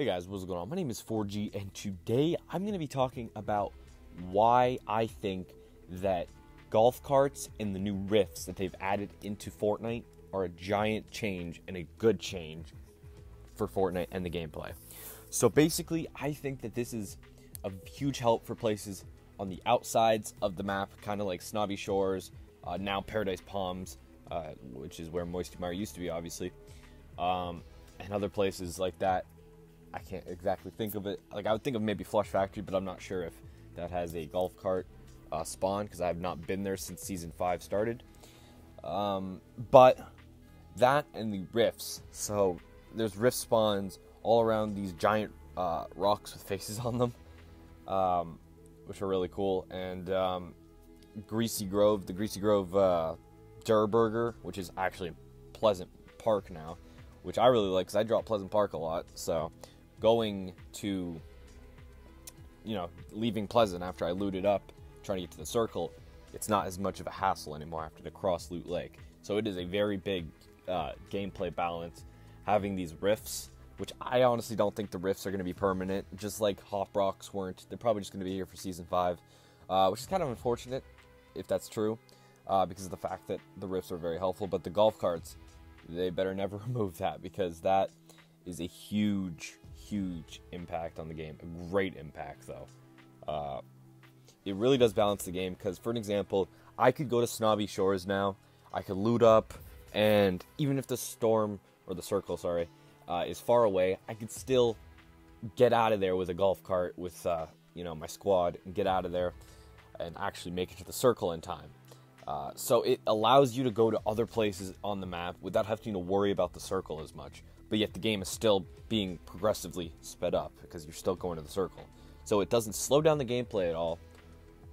Hey guys, what's going on? My name is 4G, and today I'm going to be talking about why I think that golf carts and the new rifts that they've added into Fortnite are a giant change and a good change for Fortnite and the gameplay. So basically, I think that this is a huge help for places on the outsides of the map, kind of like Snobby Shores, uh, now Paradise Palms, uh, which is where Moisty Mire used to be, obviously, um, and other places like that I can't exactly think of it. Like I would think of maybe Flush Factory, but I'm not sure if that has a golf cart uh, spawn because I have not been there since season five started. Um, but that and the rifts. So there's rift spawns all around these giant uh, rocks with faces on them, um, which are really cool. And um, Greasy Grove, the Greasy Grove uh, which is actually Pleasant Park now, which I really like because I drop Pleasant Park a lot. So going to, you know, leaving Pleasant after I looted up, trying to get to the circle, it's not as much of a hassle anymore after to cross Loot Lake. So it is a very big uh, gameplay balance having these rifts, which I honestly don't think the rifts are going to be permanent, just like Hop Rocks weren't. They're probably just going to be here for season five, uh, which is kind of unfortunate if that's true, uh, because of the fact that the rifts are very helpful. But the golf carts, they better never remove that because that is a huge huge impact on the game. A great impact, though. Uh, it really does balance the game because, for an example, I could go to Snobby Shores now. I could loot up, and even if the storm or the circle, sorry, uh, is far away, I could still get out of there with a golf cart with uh, you know my squad and get out of there and actually make it to the circle in time. Uh, so it allows you to go to other places on the map without having to worry about the circle as much but yet the game is still being progressively sped up because you're still going to the circle. So it doesn't slow down the gameplay at all.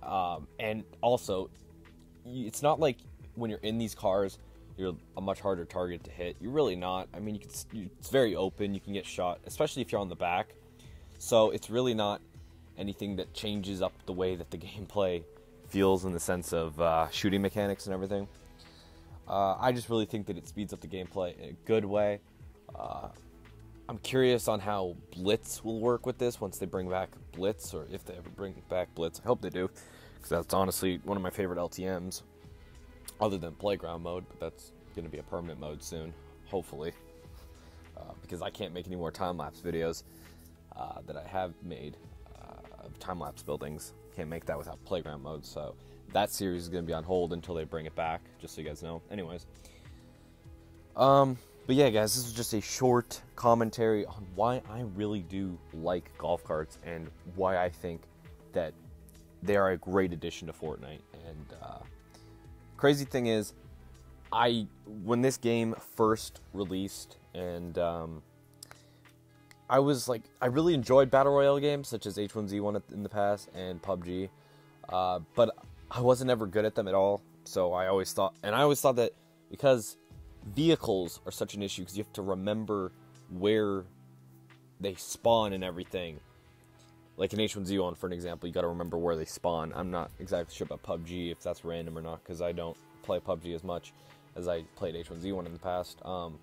Um, and also, it's not like when you're in these cars, you're a much harder target to hit. You're really not. I mean, you can, it's very open. You can get shot, especially if you're on the back. So it's really not anything that changes up the way that the gameplay feels in the sense of uh, shooting mechanics and everything. Uh, I just really think that it speeds up the gameplay in a good way. Uh, I'm curious on how Blitz will work with this once they bring back Blitz, or if they ever bring back Blitz. I hope they do, because that's honestly one of my favorite LTMs, other than Playground mode, but that's going to be a permanent mode soon, hopefully, uh, because I can't make any more time lapse videos uh, that I have made uh, of time lapse buildings. Can't make that without Playground mode, so that series is going to be on hold until they bring it back, just so you guys know. Anyways. Um, but yeah, guys, this is just a short commentary on why I really do like golf carts and why I think that they are a great addition to Fortnite. And uh, crazy thing is, I when this game first released, and um, I was like, I really enjoyed battle royale games such as H1Z1 in the past and PUBG, uh, but I wasn't ever good at them at all. So I always thought, and I always thought that because vehicles are such an issue because you have to remember where they spawn and everything. Like in H1Z1, for an example, you got to remember where they spawn. I'm not exactly sure about PUBG if that's random or not because I don't play PUBG as much as I played H1Z1 in the past. Um,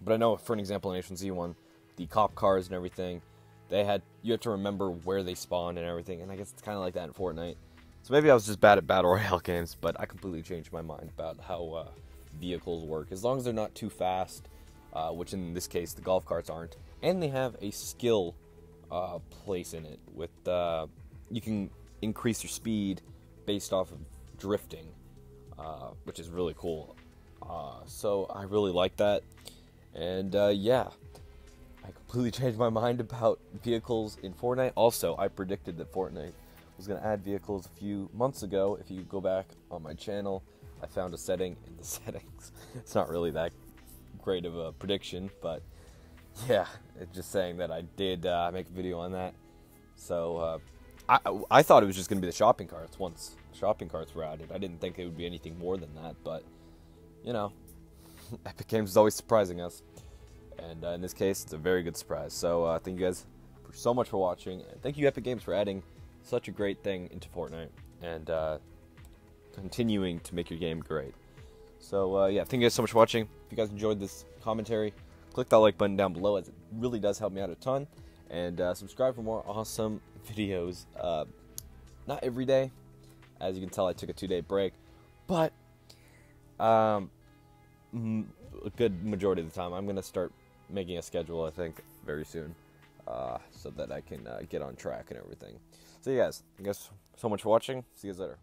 but I know, for an example, in H1Z1, the cop cars and everything, they had you have to remember where they spawn and everything. And I guess it's kind of like that in Fortnite. So maybe I was just bad at battle royale games, but I completely changed my mind about how uh, vehicles work as long as they're not too fast, uh, which in this case the golf carts aren't, and they have a skill uh, place in it with uh, you can increase your speed based off of drifting, uh, which is really cool. Uh, so I really like that, and yeah. I completely changed my mind about vehicles in Fortnite. Also, I predicted that Fortnite was going to add vehicles a few months ago. If you go back on my channel, I found a setting in the settings. It's not really that great of a prediction, but yeah, it's just saying that I did uh, make a video on that. So uh, I, I thought it was just going to be the shopping carts once shopping carts were added. I didn't think it would be anything more than that, but you know, Epic Games is always surprising us. And uh, in this case, it's a very good surprise. So uh, thank you guys so much for watching. And thank you, Epic Games, for adding such a great thing into Fortnite. And uh, continuing to make your game great. So uh, yeah, thank you guys so much for watching. If you guys enjoyed this commentary, click that like button down below as it really does help me out a ton. And uh, subscribe for more awesome videos. Uh, not every day. As you can tell, I took a two day break. But um, a good majority of the time, I'm going to start making a schedule, I think, very soon. Uh, so that I can uh, get on track and everything. So, you guys, I guess so much for watching. See you guys later.